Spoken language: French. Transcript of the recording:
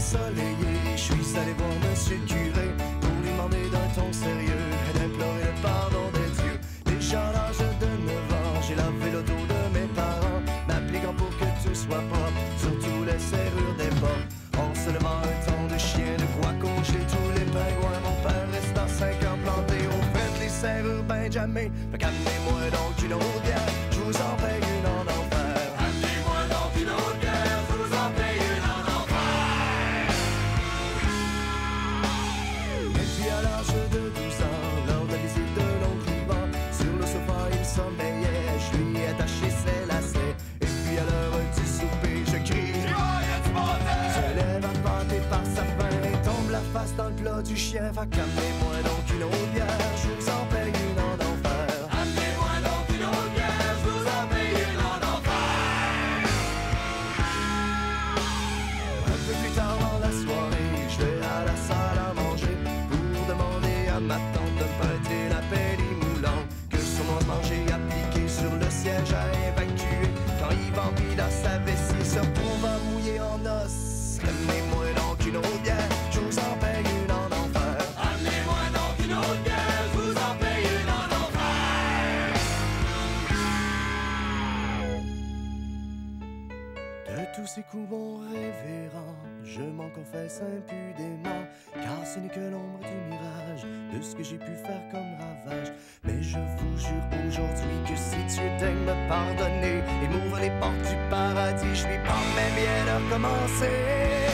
ensoleillé, je suis allé voir monsieur curé. Pour lui demander d'un ton sérieux. Et d'implorer le pardon de Dieu. Déjà à l'âge de 9 ans, j'ai lavé le dos de mes parents, m'appliquant pour que tout soit propre, surtout les serrures des portes. En se un ton de chien, de quoi congeler tous les pingouins, mon père restant 5 ans planté au fait les serrures Benjamin. Fait qu'amenez-moi donc une autre par sa faim et tombe la face dans le plat du chien. Va calmez-moi donc une autre bière, je vous en paye une en enfer. Amenez-moi donc une autre bière, je vous en paye une en enfer. Un peu plus tard dans la soirée, je vais à la salle à manger pour demander à ma tante de me la pelle moulante que son manger appliqué sur le siège à évacuer. Quand il dans sa De tous ces coups, mon révérend, je m'en confesse impudemment, car ce n'est que l'ombre du mirage de ce que j'ai pu faire comme ravage. Mais je vous jure aujourd'hui que si Dieu daigne me pardonner et m'ouvre les portes du paradis, je lui prends même bien de recommencer.